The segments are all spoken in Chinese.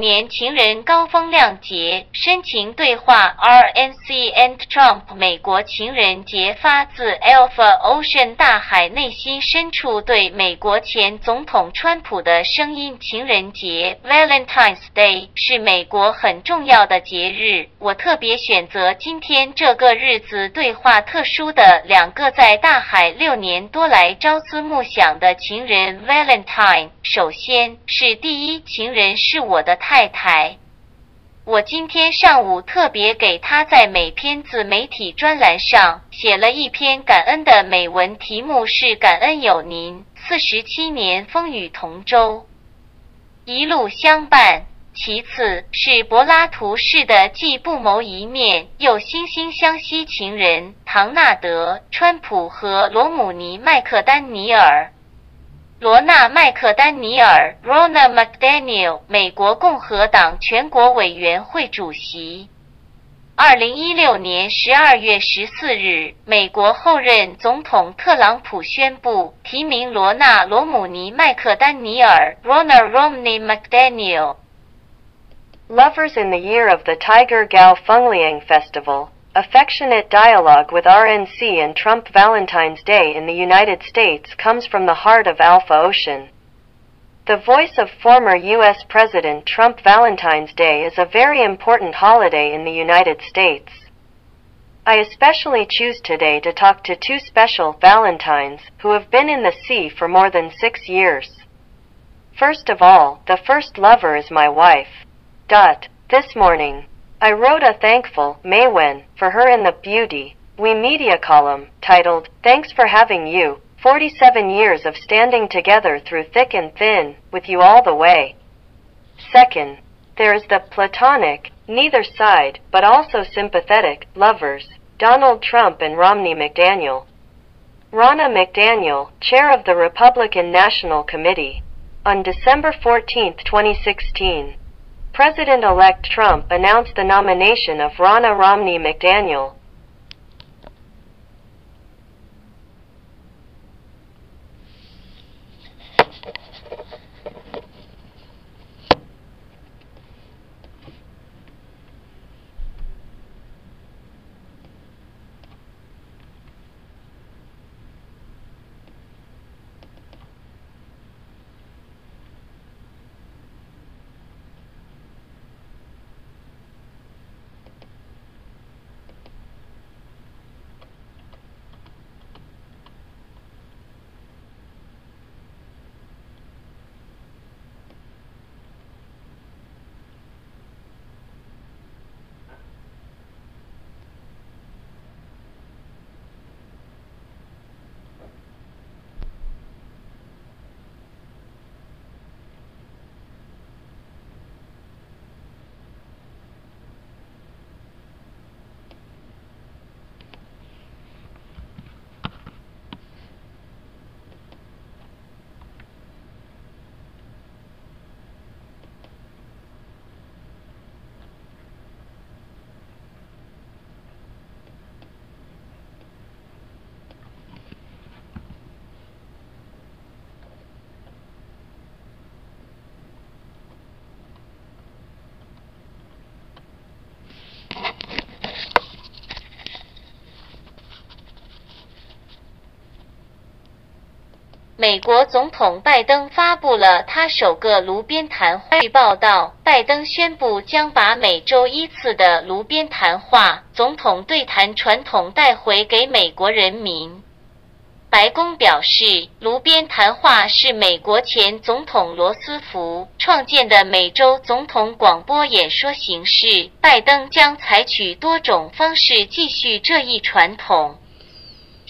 年情人高风亮节深情对话 RNC and Trump 美国情人节发自 Alpha Ocean 大海内心深处对美国前总统川普的声音。情人节 Valentine's Day 是美国很重要的节日，我特别选择今天这个日子对话特殊的两个在大海六年多来朝思暮想的情人 Valentine。首先是第一情人是我的。太太，我今天上午特别给他在每篇自媒体专栏上写了一篇感恩的美文，题目是“感恩有您，四十七年风雨同舟，一路相伴”。其次是柏拉图式的既不谋一面又惺惺相惜情人唐纳德·川普和罗姆尼·麦克丹尼尔。罗纳·麦克丹尼尔 （Rona McDaniel），美国共和党全国委员会主席。二零一六年十二月十四日，美国后任总统特朗普宣布提名罗纳·罗姆尼·麦克丹尼尔 （Rona Romney McDaniel）。Lovers in the year of the Tiger Gal Fungliang Festival. Affectionate dialogue with RNC and Trump Valentine's Day in the United States comes from the heart of Alpha Ocean. The voice of former U.S. President Trump Valentine's Day is a very important holiday in the United States. I especially choose today to talk to two special Valentines who have been in the sea for more than six years. First of all, the first lover is my wife. Dot. This morning, I wrote a thankful Maywen for her in the Beauty We Media column titled Thanks for Having You. 47 years of standing together through thick and thin, with you all the way. Second, there is the platonic, neither side, but also sympathetic, lovers, Donald Trump and Romney McDaniel. Ronna McDaniel, chair of the Republican National Committee. On December 14, 2016, President-elect Trump announced the nomination of Ronna Romney McDaniel 美国总统拜登发布了他首个炉边谈话。据报道，拜登宣布将把每周一次的炉边谈话总统对谈传统带回给美国人民。白宫表示，炉边谈话是美国前总统罗斯福创建的每周总统广播演说形式。拜登将采取多种方式继续这一传统。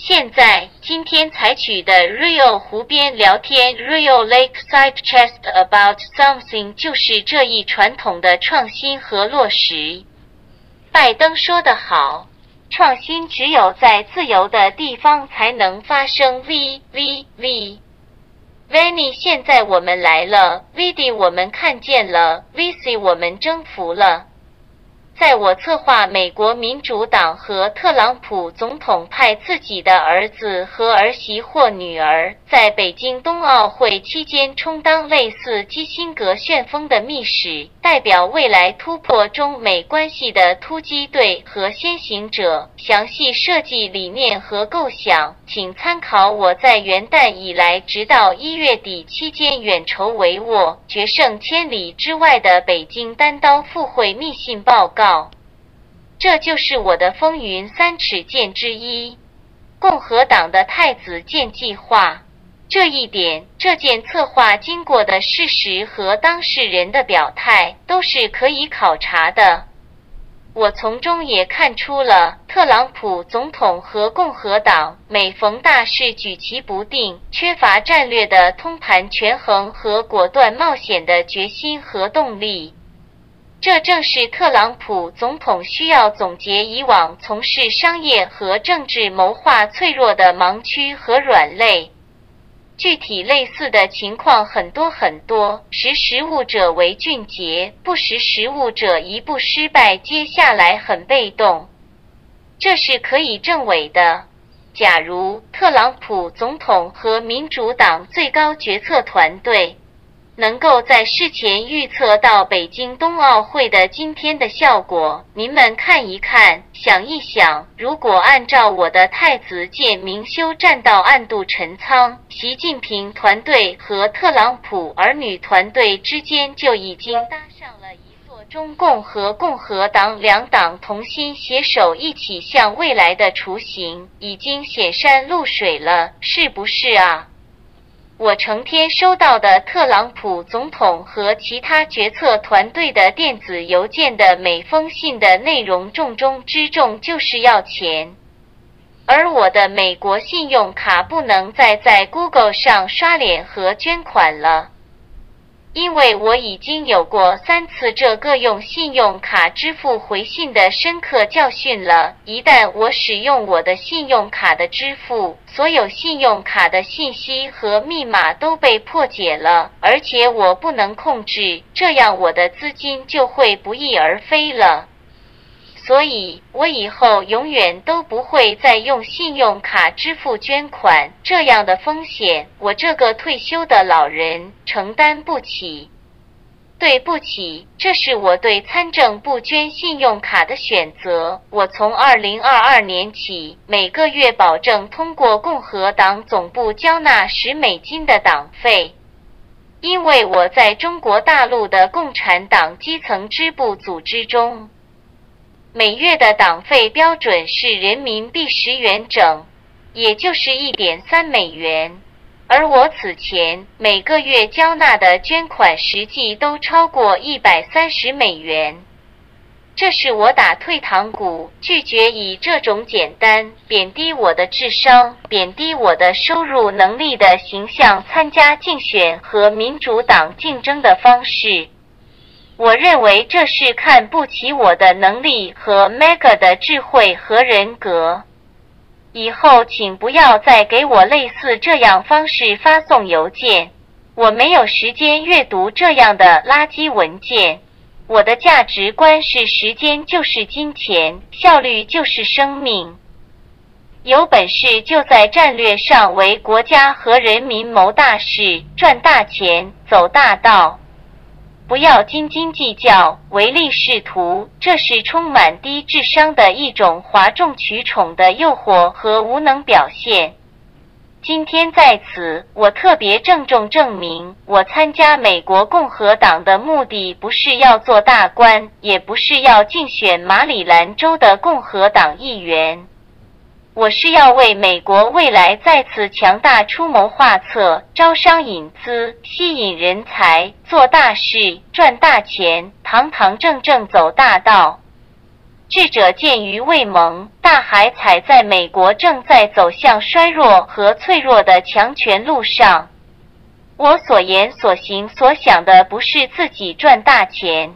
现在，今天采取的 Real 湖边聊天 Real Lakeside Chat About Something 就是这一传统的创新和落实。拜登说得好，创新只有在自由的地方才能发生。V V V Vinny，现在我们来了。Vidi，我们看见了。Vici，我们征服了。在我策划美国民主党和特朗普总统派自己的儿子和儿媳或女儿。在。北京冬奥会期间充当类似基辛格旋风的密使，代表未来突破中美关系的突击队和先行者。详细设计理念和构想，请参考我在元旦以来直到一月底期间远筹帷幄、决胜千里之外的北京单刀赴会密信报告。这就是我的风云三尺剑之一。共和党的太子剑计划，这一点，这件策划经过的事实和当事人的表态都是可以考察的。我从中也看出了特朗普总统和共和党每逢大事举棋不定、缺乏战略的通盘权衡和果断冒险的决心和动力。这正是特朗普总统需要总结以往从事商业和政治谋划脆弱的盲区和软肋。具体类似的情况很多很多，识时务者为俊杰，不识时务者一步失败。接下来很被动，这是可以证伪的。假如特朗普总统和民主党最高决策团队。能够在事前预测到北京冬奥会的今天的效果，您们看一看，想一想，如果按照我的太子建明修栈道暗度陈仓，习近平团队和特朗普儿女团队之间就已经搭上了一座中共和共和党两党同心携手一起向未来的雏形，已经显山露水了，是不是啊？我成天收到的特朗普总统和其他决策团队的电子邮件的每封信的内容，重中之重就是要钱，而我的美国信用卡不能再在 Google 上刷脸和捐款了。因为我已经有过三次这个用信用卡支付回信的深刻教训了。一旦我使用我的信用卡的支付，所有信用卡的信息和密码都被破解了，而且我不能控制，这样我的资金就会不翼而飞了。所以，我以后永远都不会再用信用卡支付捐款，这样的风险，我这个退休的老人承担不起。对不起，这是我对参政不捐信用卡的选择。我从二零二二年起，每个月保证通过共和党总部交纳十美金的党费，因为我在中国大陆的共产党基层支部组织中。每月的党费标准是人民币十元整，也就是一点三美元。而我此前每个月交纳的捐款实际都超过一百三十美元。这是我打退堂鼓，拒绝以这种简单、贬低我的智商、贬低我的收入能力的形象参加竞选和民主党竞争的方式。我认为这是看不起我的能力和 Mega 的智慧和人格。以后请不要再给我类似这样方式发送邮件，我没有时间阅读这样的垃圾文件。我的价值观是：时间就是金钱，效率就是生命。有本事就在战略上为国家和人民谋大事，赚大钱，走大道。不要斤斤计较，唯利是图，这是充满低智商的一种哗众取宠的诱惑和无能表现。今天在此，我特别郑重证明，我参加美国共和党的目的不是要做大官，也不是要竞选马里兰州的共和党议员。我是要为美国未来再次强大出谋划策，招商引资，吸引人才，做大事，赚大钱，堂堂正正走大道。智者见于未萌，大海踩在美国正在走向衰弱和脆弱的强权路上。我所言所行所想的不是自己赚大钱，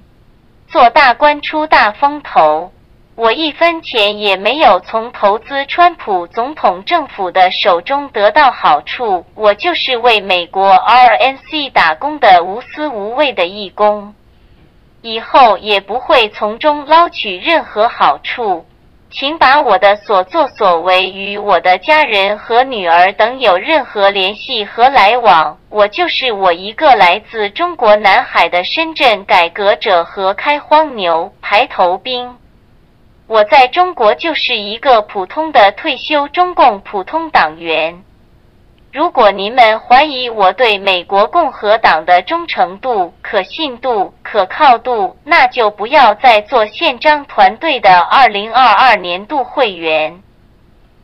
做大官出大风头。我一分钱也没有从投资川普总统政府的手中得到好处，我就是为美国 RNC 打工的无私无畏的义工，以后也不会从中捞取任何好处。请把我的所作所为与我的家人和女儿等有任何联系和来往。我就是我一个来自中国南海的深圳改革者和开荒牛排头兵。我在中国就是一个普通的退休中共普通党员。如果您们怀疑我对美国共和党的忠诚度、可信度、可靠度，那就不要再做宪章团队的二零二二年度会员，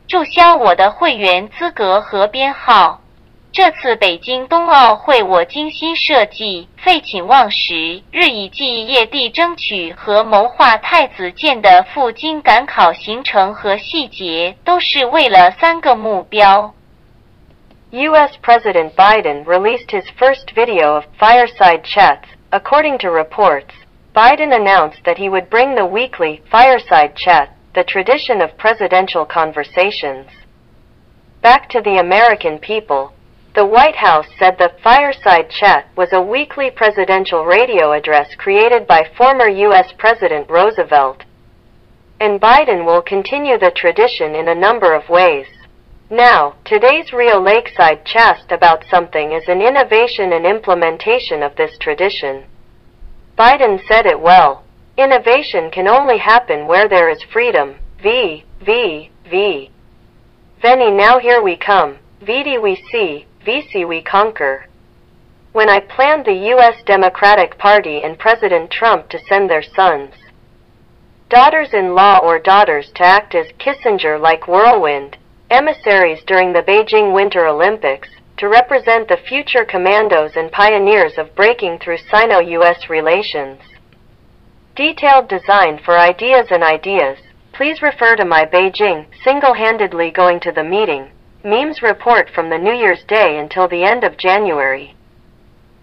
注销我的会员资格和编号。这次北京冬奥会，我精心设计、废寝忘食、日以继夜地争取和谋划太子舰的赴京赶考行程和细节，都是为了三个目标。U.S. President Biden released his first video of fireside chats. According to reports, Biden announced that he would bring the weekly fireside chat, the tradition of presidential conversations, back to the American people. the White House said the fireside chat was a weekly presidential radio address created by former U.S. President Roosevelt. And Biden will continue the tradition in a number of ways. Now, today's Real Lakeside Chast about something is an innovation and implementation of this tradition. Biden said it well. Innovation can only happen where there is freedom. V, V, V. Veni now here we come. Vidi we see, Vici we conquer. When I planned the U.S. Democratic Party and President Trump to send their sons, daughters-in-law or daughters to act as Kissinger like whirlwind, emissaries during the Beijing Winter Olympics, to represent the future commandos and pioneers of breaking through Sino-US relations. Detailed design for ideas and ideas, please refer to my Beijing, single-handedly going to the meeting, memes report from the New Year's Day until the end of January.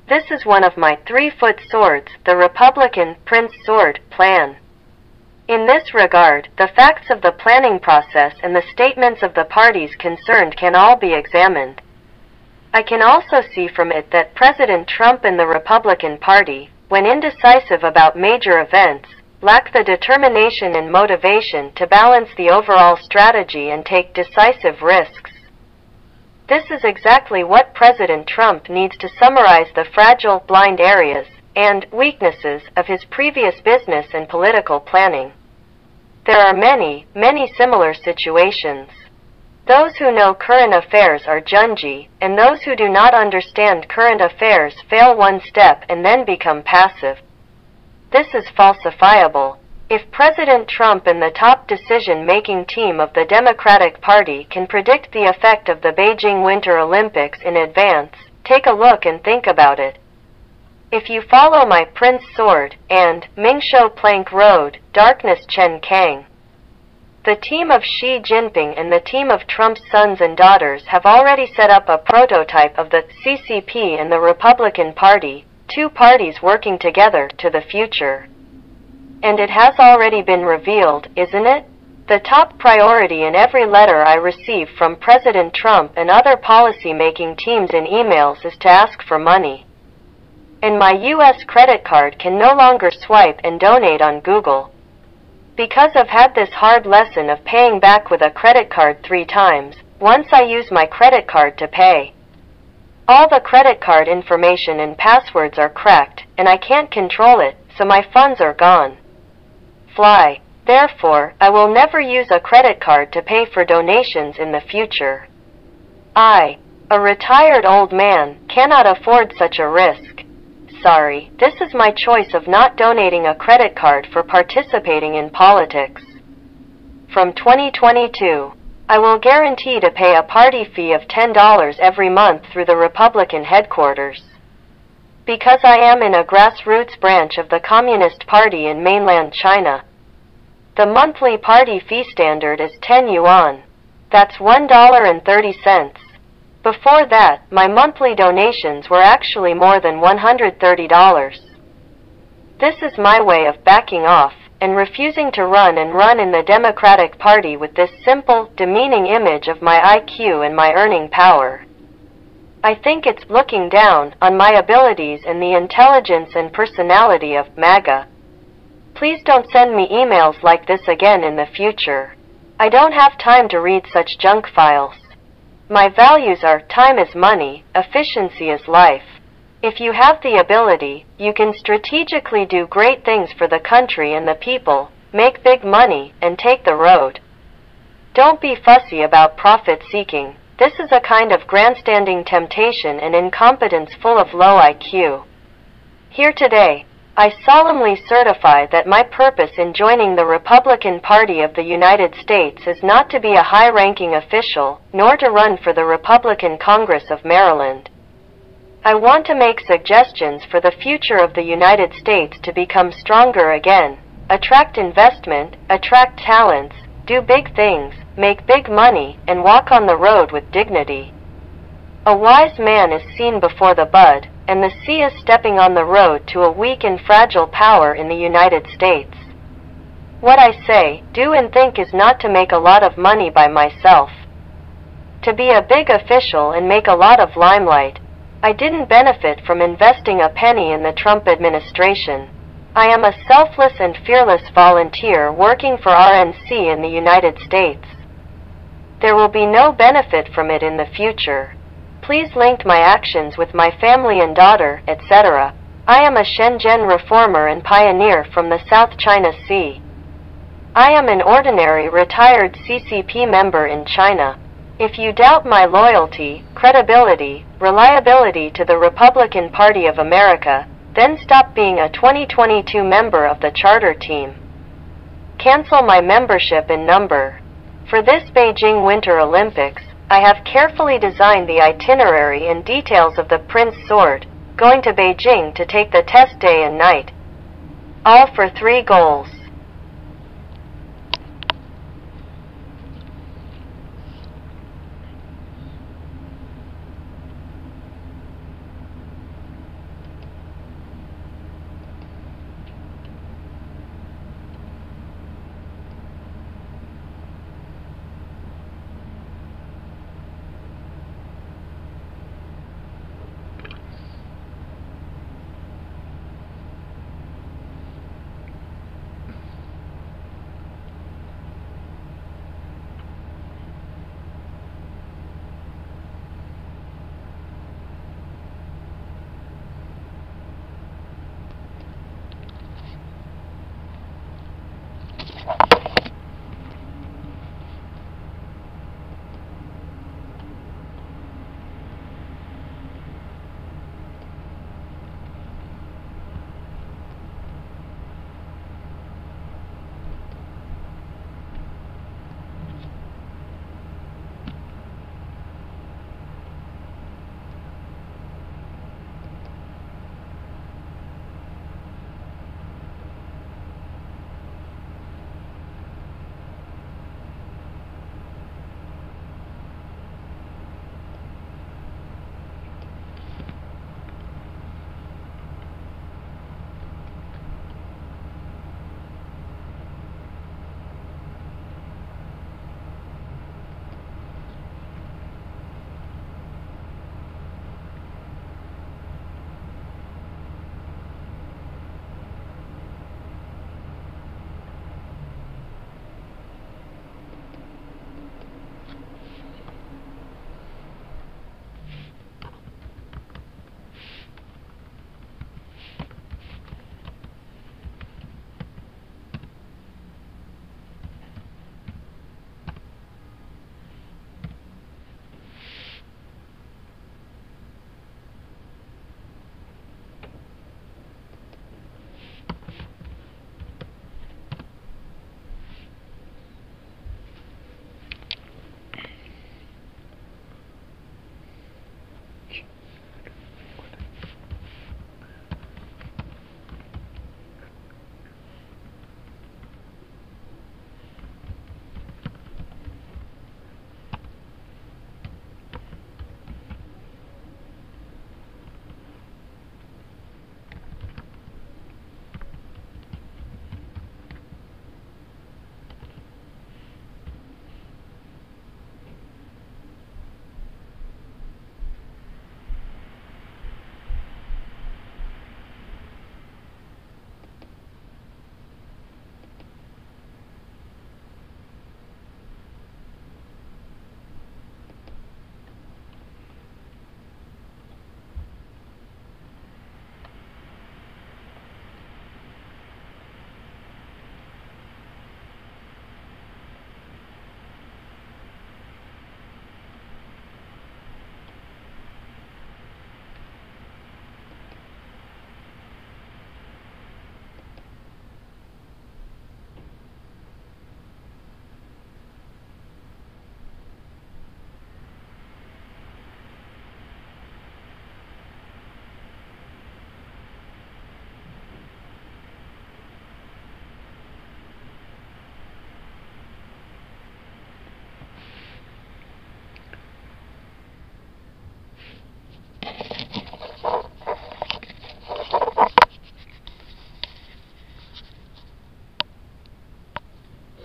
This is one of my three-foot swords, the Republican Prince Sword plan. In this regard, the facts of the planning process and the statements of the parties concerned can all be examined. I can also see from it that President Trump and the Republican Party, when indecisive about major events, lack the determination and motivation to balance the overall strategy and take decisive risks. This is exactly what President Trump needs to summarize the fragile, blind areas and weaknesses of his previous business and political planning. There are many, many similar situations. Those who know current affairs are junji, and those who do not understand current affairs fail one step and then become passive. This is falsifiable. If President Trump and the top decision making team of the Democratic Party can predict the effect of the Beijing Winter Olympics in advance, take a look and think about it. If you follow my Prince Sword and Mingshou Plank Road, Darkness Chen Kang, the team of Xi Jinping and the team of Trump's sons and daughters have already set up a prototype of the CCP and the Republican Party, two parties working together to the future. And it has already been revealed, isn't it? The top priority in every letter I receive from President Trump and other policy making teams in emails is to ask for money and my US credit card can no longer swipe and donate on Google. Because I've had this hard lesson of paying back with a credit card three times, once I use my credit card to pay. All the credit card information and passwords are cracked, and I can't control it, so my funds are gone. Fly. Therefore, I will never use a credit card to pay for donations in the future. I, a retired old man, cannot afford such a risk sorry, this is my choice of not donating a credit card for participating in politics. From 2022, I will guarantee to pay a party fee of $10 every month through the Republican headquarters. Because I am in a grassroots branch of the Communist Party in mainland China. The monthly party fee standard is 10 yuan. That's $1.30. Before that, my monthly donations were actually more than $130. This is my way of backing off and refusing to run and run in the Democratic Party with this simple, demeaning image of my IQ and my earning power. I think it's looking down on my abilities and the intelligence and personality of MAGA. Please don't send me emails like this again in the future. I don't have time to read such junk files. My values are time is money, efficiency is life. If you have the ability, you can strategically do great things for the country and the people, make big money, and take the road. Don't be fussy about profit seeking. This is a kind of grandstanding temptation and incompetence full of low IQ. Here today, I solemnly certify that my purpose in joining the Republican Party of the United States is not to be a high ranking official, nor to run for the Republican Congress of Maryland. I want to make suggestions for the future of the United States to become stronger again, attract investment, attract talents, do big things, make big money, and walk on the road with dignity. A wise man is seen before the bud, and the sea is stepping on the road to a weak and fragile power in the United States. What I say, do, and think is not to make a lot of money by myself. To be a big official and make a lot of limelight. I didn't benefit from investing a penny in the Trump administration. I am a selfless and fearless volunteer working for RNC in the United States. There will be no benefit from it in the future. Please link my actions with my family and daughter, etc. I am a Shenzhen reformer and pioneer from the South China Sea. I am an ordinary retired CCP member in China. If you doubt my loyalty, credibility, reliability to the Republican Party of America, then stop being a 2022 member of the charter team. Cancel my membership in number. For this Beijing Winter Olympics, I have carefully designed the itinerary and details of the Prince Sword, going to Beijing to take the test day and night. All for three goals.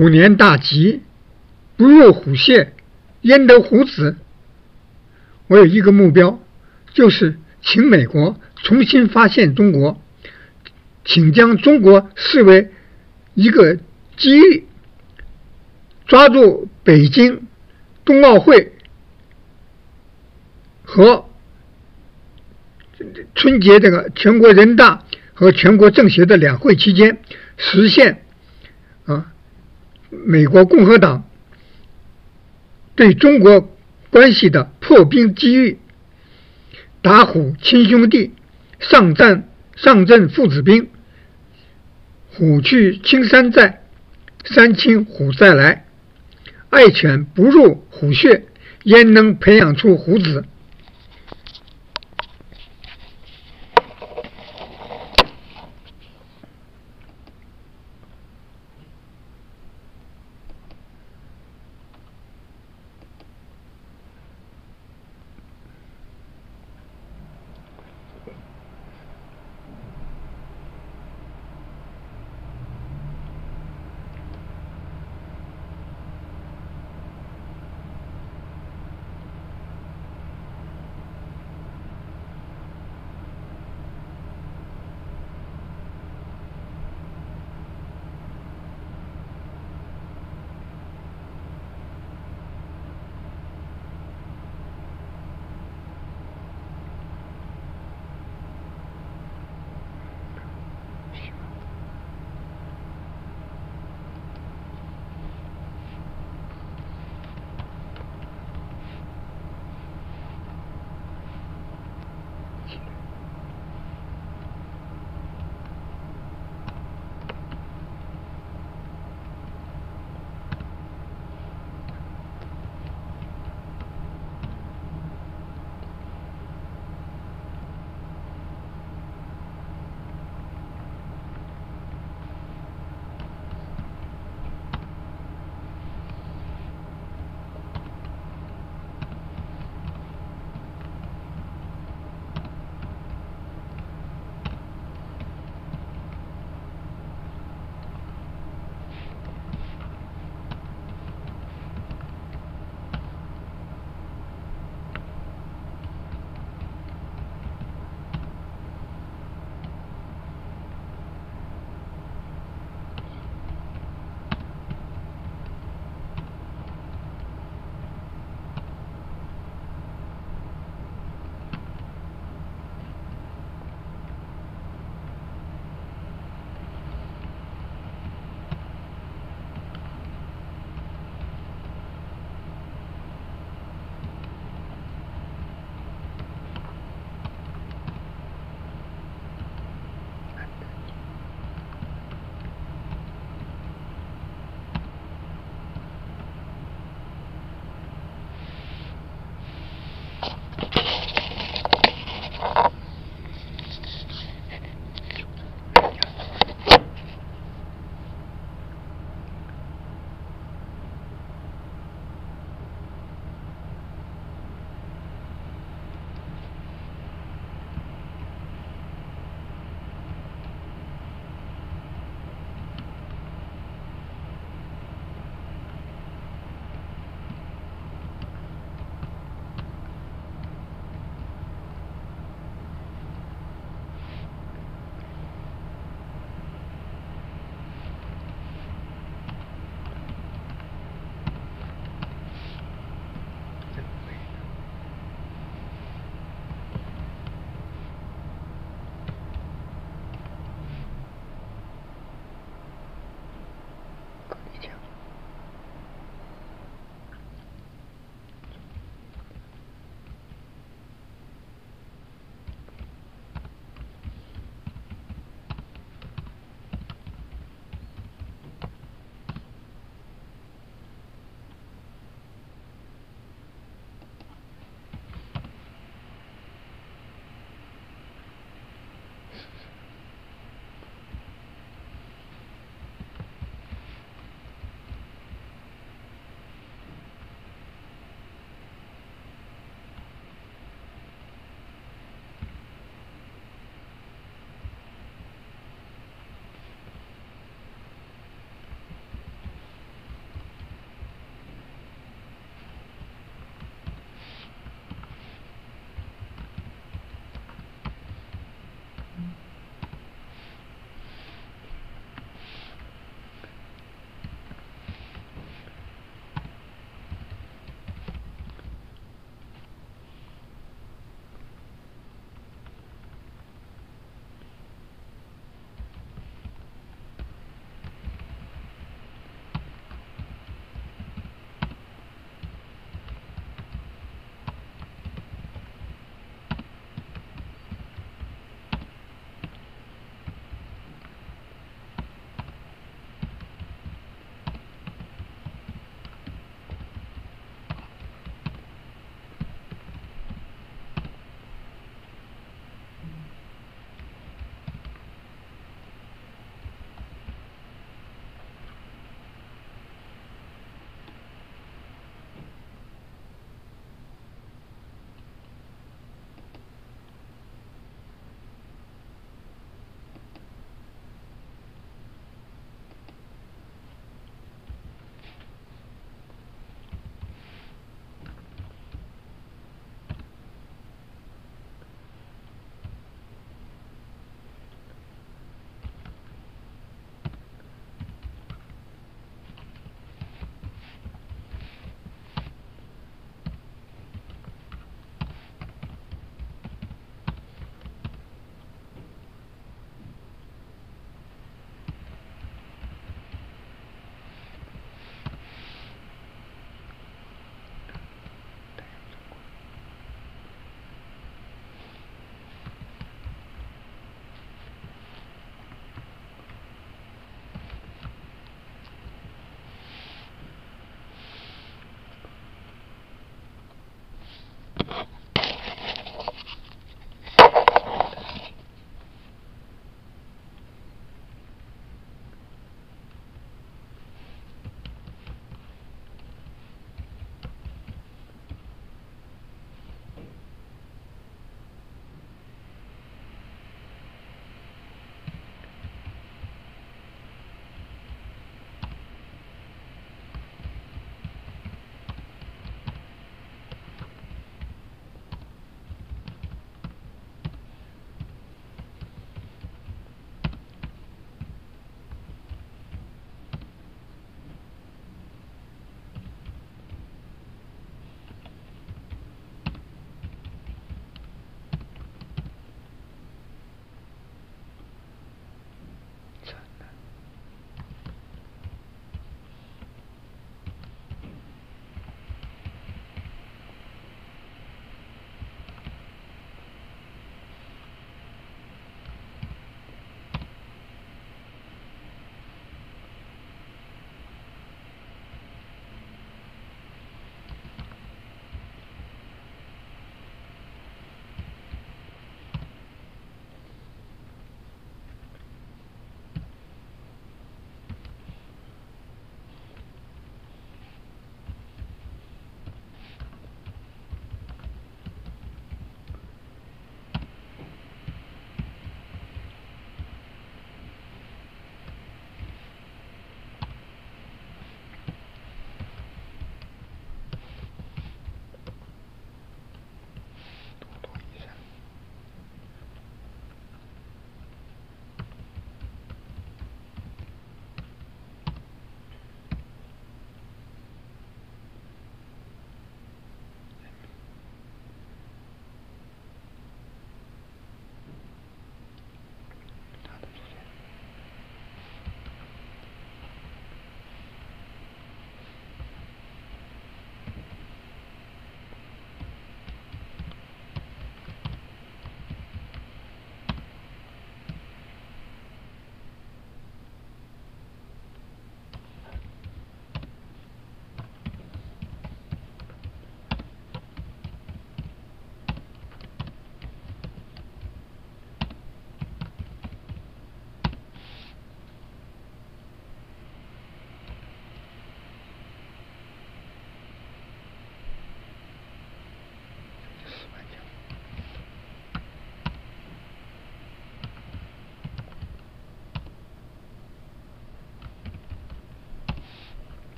虎年大吉，不入虎穴，焉得虎子？我有一个目标，就是请美国重新发现中国，请将中国视为一个机遇，抓住北京冬奥会和春节这个全国人大和全国政协的两会期间，实现美国共和党对中国。关系的破冰机遇，打虎亲兄弟，上战上阵父子兵。虎去青山在，山青虎再来。爱犬不入虎穴，焉能培养出虎子？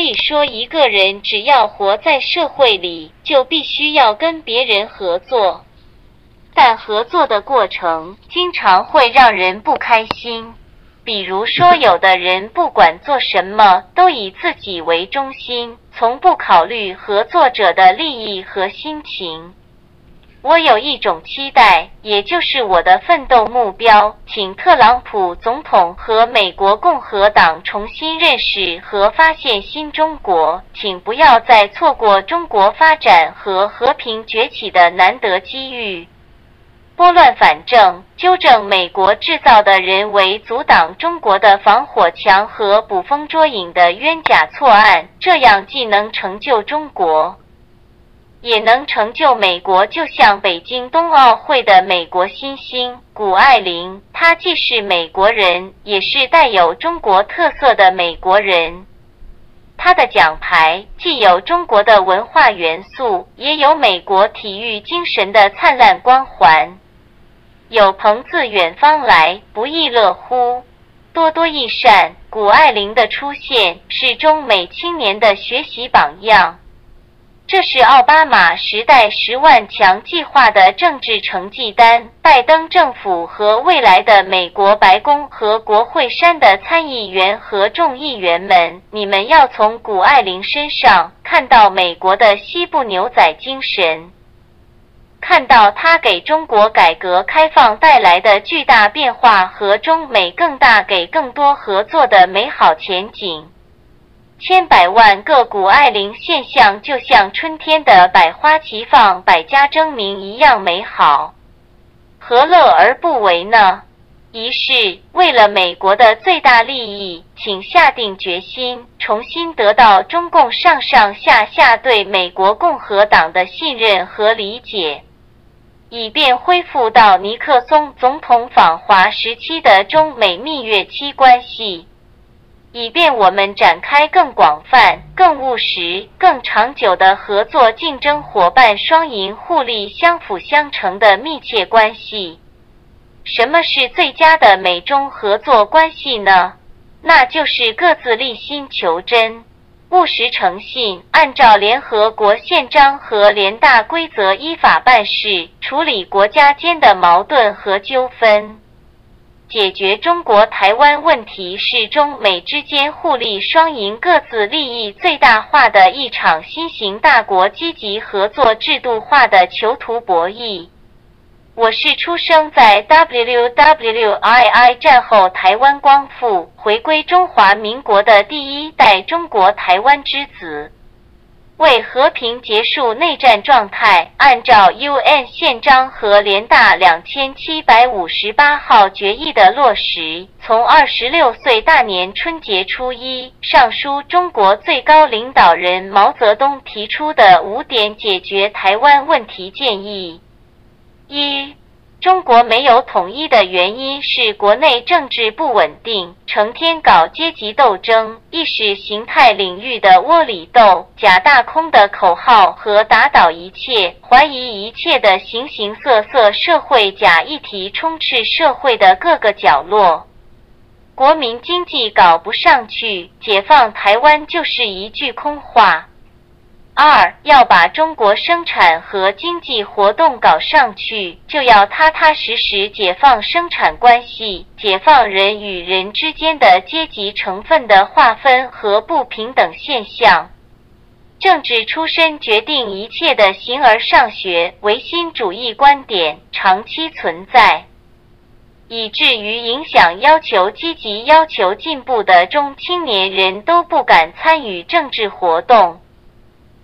可以说，一个人只要活在社会里，就必须要跟别人合作。但合作的过程经常会让人不开心。比如说，有的人不管做什么都以自己为中心，从不考虑合作者的利益和心情。我有一种期待，也就是我的奋斗目标，请特朗普总统和美国共和党重新认识和发现新中国，请不要再错过中国发展和和平崛起的难得机遇。拨乱反正，纠正美国制造的人为阻挡中国的防火墙和捕风捉影的冤假错案，这样既能成就中国，也能成就美国。就像北京冬奥会的美国新星谷爱凌，她既是美国人，也是带有中国特色的美国人。她的奖牌既有中国的文化元素，也有美国体育精神的灿烂光环。有朋自远方来，不亦乐乎？多多益善。谷爱凌的出现是中美青年的学习榜样。这是奥巴马时代十万强计划的政治成绩单。拜登政府和未来的美国白宫和国会山的参议员和众议员们，你们要从谷爱凌身上看到美国的西部牛仔精神。看到他给中国改革开放带来的巨大变化和中美更大给更多合作的美好前景，千百万个谷爱凌现象就像春天的百花齐放、百家争鸣一样美好，何乐而不为呢？一是为了美国的最大利益，请下定决心，重新得到中共上上下下对美国共和党的信任和理解。以便恢复到尼克松总统访华时期的中美蜜月期关系，以便我们展开更广泛、更务实、更长久的合作，竞争伙伴双赢、互利相辅相成的密切关系。什么是最佳的美中合作关系呢？那就是各自立心求真。务实诚信，按照联合国宪章和联大规则依法办事，处理国家间的矛盾和纠纷，解决中国台湾问题是中美之间互利双赢、各自利益最大化的一场新型大国积极合作制度化的囚徒博弈。我是出生在 WWII 战后台湾光复、回归中华民国的第一代中国台湾之子。为和平结束内战状态，按照 UN 宪章和联大两千七百五十八号决议的落实，从二十六岁大年春节初一，上书中国最高领导人毛泽东提出的五点解决台湾问题建议。一、中国没有统一的原因是国内政治不稳定，成天搞阶级斗争、意识形态领域的窝里斗、假大空的口号和打倒一切、怀疑一切的形形色色社会假议题充斥社会的各个角落，国民经济搞不上去，解放台湾就是一句空话。二要把中国生产和经济活动搞上去，就要踏踏实实解放生产关系，解放人与人之间的阶级成分的划分和不平等现象。政治出身决定一切的形而上学唯心主义观点长期存在，以至于影响要求积极、要求进步的中青年人都不敢参与政治活动。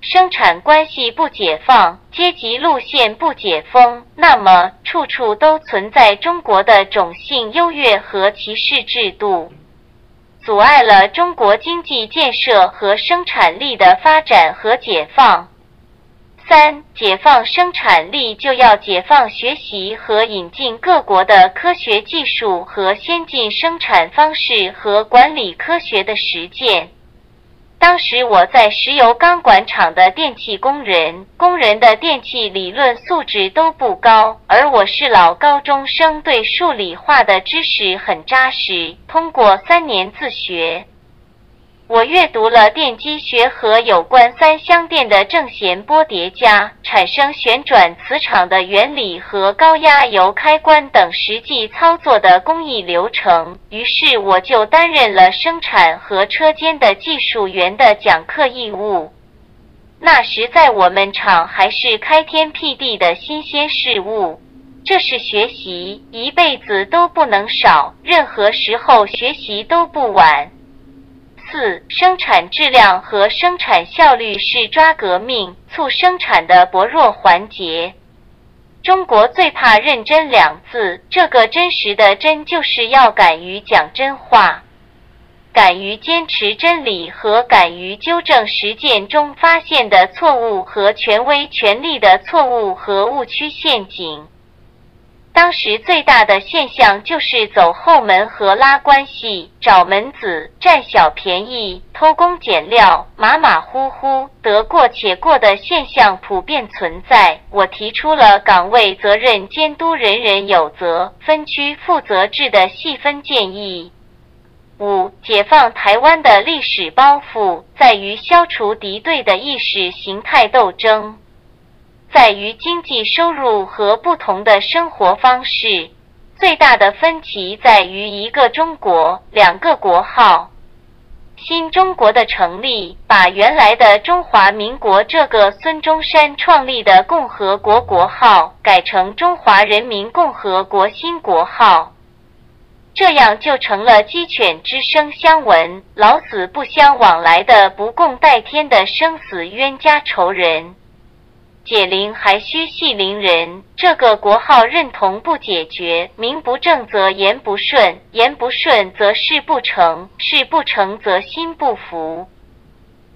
生产关系不解放，阶级路线不解封，那么处处都存在中国的种姓优越和歧视制度，阻碍了中国经济建设和生产力的发展和解放。三、解放生产力就要解放学习和引进各国的科学技术和先进生产方式和管理科学的实践。当时我在石油钢管厂的电气工人，工人的电气理论素质都不高，而我是老高中生，对数理化的知识很扎实。通过三年自学，我阅读了电机学和有关三相电的正弦波叠加、产生旋转磁场的原理和高压油开关等实际操作的工艺流程，于是我就担任了生产和车间的技术员的讲课义务。那时在我们厂还是开天辟地的新鲜事物，这是学习，一辈子都不能少，任何时候学习都不晚。四、生产质量和生产效率是抓革命、促生产的薄弱环节。中国最怕“认真”两字，这个真实的“真”就是要敢于讲真话，敢于坚持真理和敢于纠正实践中发现的错误和权威权力的错误和误区陷阱。当时最大的现象就是走后门和拉关系、找门子、占小便宜、偷工减料、马马虎虎、得过且过的现象普遍存在。我提出了岗位责任监督人人有责、分区负责制的细分建议。五、解放台湾的历史包袱在于消除敌对的意识形态斗争。在于经济收入和不同的生活方式，最大的分歧在于一个中国、两个国号。新中国的成立，把原来的中华民国这个孙中山创立的共和国国号改成中华人民共和国新国号，这样就成了鸡犬之声相闻、老死不相往来的不共戴天的生死冤家仇人。解铃还须系铃人，这个国号认同不解决，名不正则言不顺，言不顺则事不成，事不成则心不服。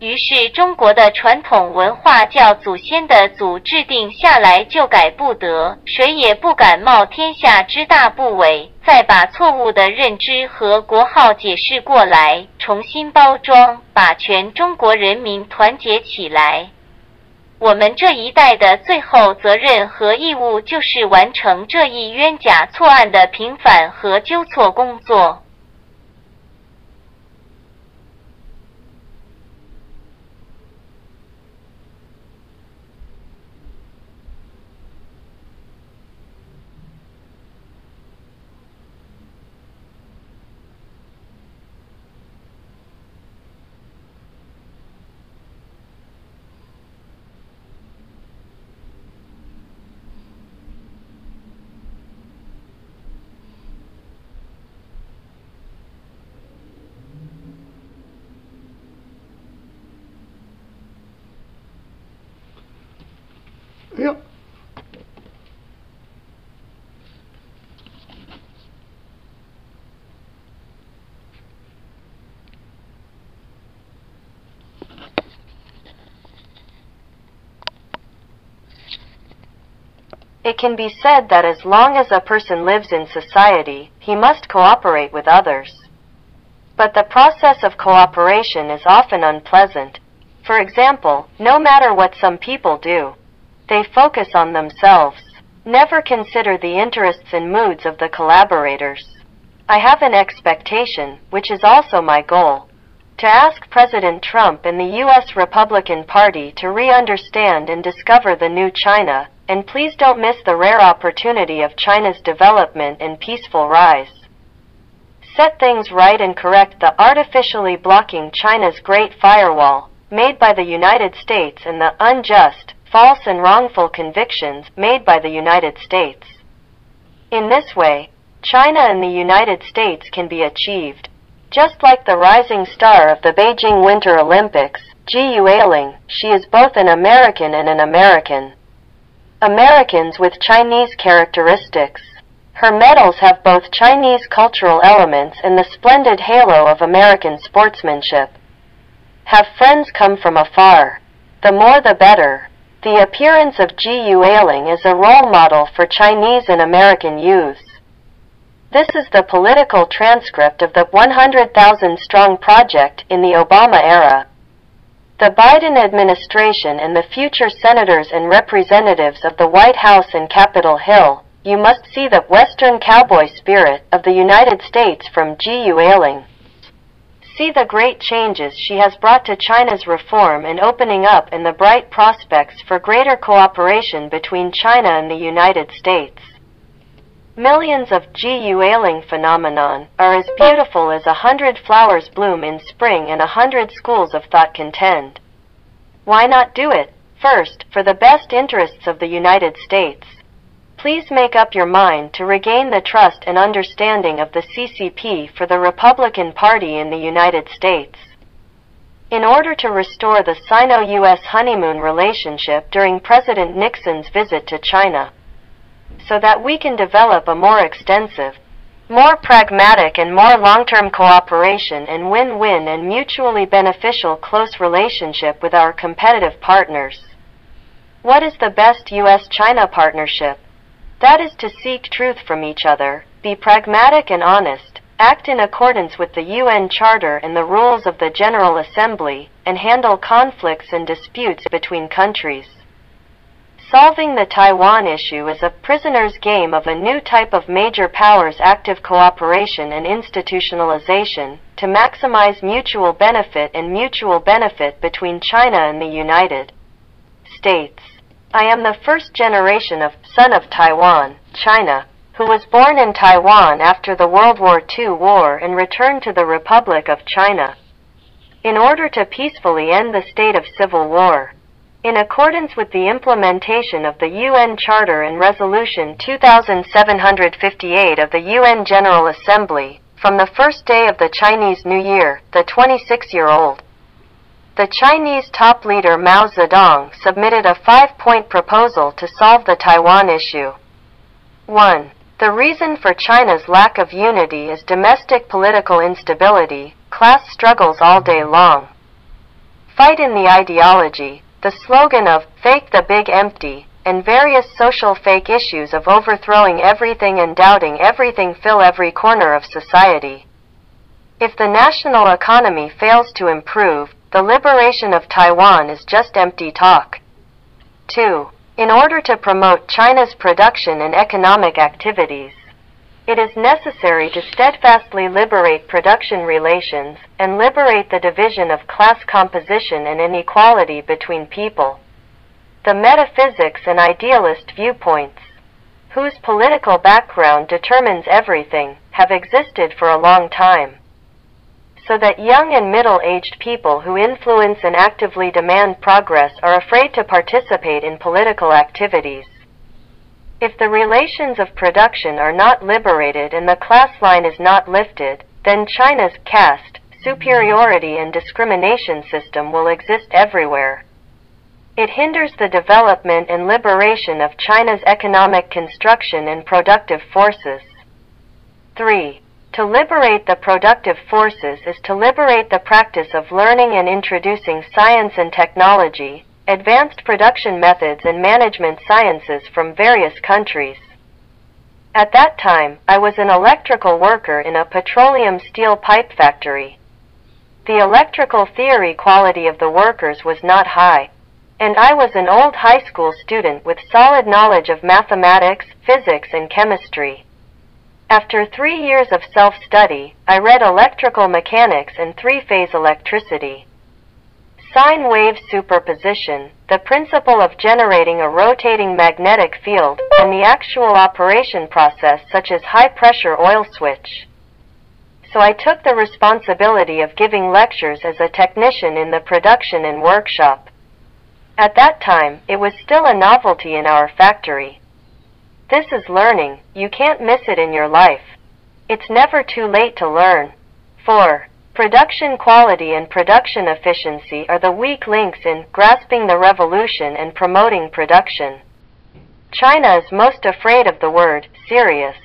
于是中国的传统文化叫祖先的祖制定下来就改不得，谁也不敢冒天下之大不韪，再把错误的认知和国号解释过来，重新包装，把全中国人民团结起来。我们这一代的最后责任和义务，就是完成这一冤假错案的平反和纠错工作。！It can be said that as long as a person lives in society, he must cooperate with others. But the process of cooperation is often unpleasant. For example, no matter what some people do, they focus on themselves, never consider the interests and moods of the collaborators. I have an expectation, which is also my goal, to ask President Trump and the U.S. Republican Party to re-understand and discover the new China, and please don't miss the rare opportunity of China's development and peaceful rise. Set things right and correct the artificially blocking China's Great Firewall, made by the United States and the unjust, false and wrongful convictions made by the United States. In this way, China and the United States can be achieved. Just like the rising star of the Beijing Winter Olympics, Ji Yueling, she is both an American and an American. Americans with Chinese characteristics. Her medals have both Chinese cultural elements and the splendid halo of American sportsmanship. Have friends come from afar. The more the better. The appearance of Ji Yueling is a role model for Chinese and American youths. This is the political transcript of the 100,000 strong project in the Obama era. The Biden administration and the future senators and representatives of the White House and Capitol Hill, you must see the Western cowboy spirit of the United States from G. U. Ailing. see the great changes she has brought to China's reform and opening up and the bright prospects for greater cooperation between China and the United States. Millions of Gu ailing phenomenon are as beautiful as a hundred flowers bloom in spring and a hundred schools of thought contend. Why not do it, first, for the best interests of the United States? Please make up your mind to regain the trust and understanding of the CCP for the Republican Party in the United States. In order to restore the Sino-US honeymoon relationship during President Nixon's visit to China, so that we can develop a more extensive, more pragmatic and more long-term cooperation and win-win and mutually beneficial close relationship with our competitive partners. What is the best US-China partnership? That is to seek truth from each other, be pragmatic and honest, act in accordance with the UN Charter and the rules of the General Assembly, and handle conflicts and disputes between countries. Solving the Taiwan issue is a prisoner's game of a new type of major powers active cooperation and institutionalization to maximize mutual benefit and mutual benefit between China and the United States. I am the first generation of son of Taiwan, China, who was born in Taiwan after the World War II war and returned to the Republic of China. In order to peacefully end the state of civil war, in accordance with the implementation of the UN Charter and Resolution 2758 of the UN General Assembly, from the first day of the Chinese New Year, the 26-year-old, the Chinese top leader Mao Zedong submitted a five-point proposal to solve the Taiwan issue. 1. The reason for China's lack of unity is domestic political instability, class struggles all day long. Fight in the ideology, the slogan of Fake the Big Empty, and various social fake issues of overthrowing everything and doubting everything fill every corner of society. If the national economy fails to improve, the liberation of Taiwan is just empty talk. 2. In order to promote China's production and economic activities, it is necessary to steadfastly liberate production relations and liberate the division of class composition and inequality between people. The metaphysics and idealist viewpoints, whose political background determines everything, have existed for a long time. So that young and middle-aged people who influence and actively demand progress are afraid to participate in political activities. If the relations of production are not liberated and the class line is not lifted, then China's caste, superiority and discrimination system will exist everywhere. It hinders the development and liberation of China's economic construction and productive forces. 3. To liberate the productive forces is to liberate the practice of learning and introducing science and technology, advanced production methods and management sciences from various countries. At that time, I was an electrical worker in a petroleum steel pipe factory. The electrical theory quality of the workers was not high, and I was an old high school student with solid knowledge of mathematics, physics, and chemistry. After three years of self-study, I read electrical mechanics and three-phase electricity. Sine wave superposition, the principle of generating a rotating magnetic field, and the actual operation process such as high-pressure oil switch. So I took the responsibility of giving lectures as a technician in the production and workshop. At that time, it was still a novelty in our factory. This is learning, you can't miss it in your life. It's never too late to learn. 4. Production quality and production efficiency are the weak links in grasping the revolution and promoting production. China is most afraid of the word serious.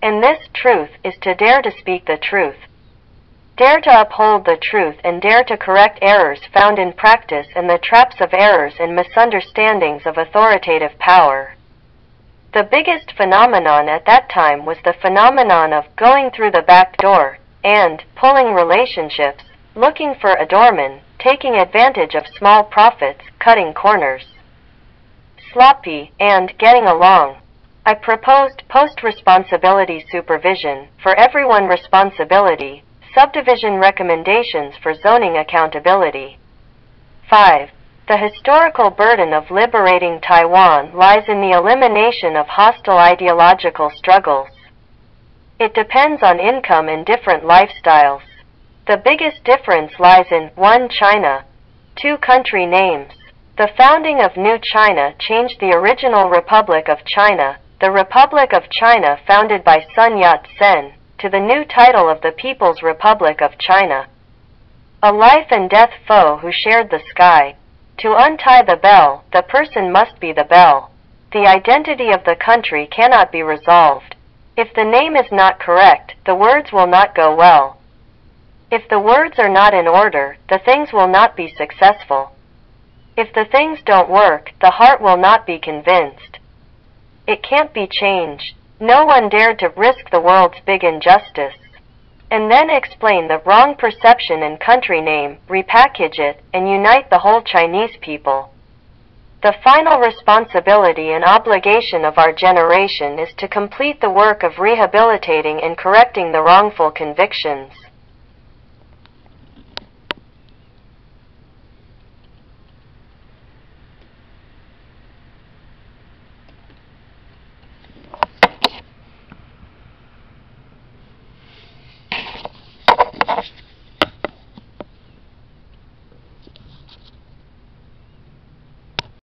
And this truth is to dare to speak the truth. Dare to uphold the truth and dare to correct errors found in practice and the traps of errors and misunderstandings of authoritative power. The biggest phenomenon at that time was the phenomenon of going through the back door and pulling relationships, looking for a doorman, taking advantage of small profits, cutting corners. Sloppy and getting along. I proposed post responsibility supervision, for everyone responsibility, subdivision recommendations for zoning accountability. 5. The historical burden of liberating Taiwan lies in the elimination of hostile ideological struggles. It depends on income and different lifestyles. The biggest difference lies in 1. China, 2. Country names. The founding of New China changed the original Republic of China, the Republic of China founded by Sun Yat-sen, to the new title of the People's Republic of China. A life and death foe who shared the sky. To untie the bell, the person must be the bell. The identity of the country cannot be resolved. If the name is not correct, the words will not go well. If the words are not in order, the things will not be successful. If the things don't work, the heart will not be convinced. It can't be changed. No one dared to risk the world's big injustice and then explain the wrong perception and country name, repackage it, and unite the whole Chinese people. The final responsibility and obligation of our generation is to complete the work of rehabilitating and correcting the wrongful convictions.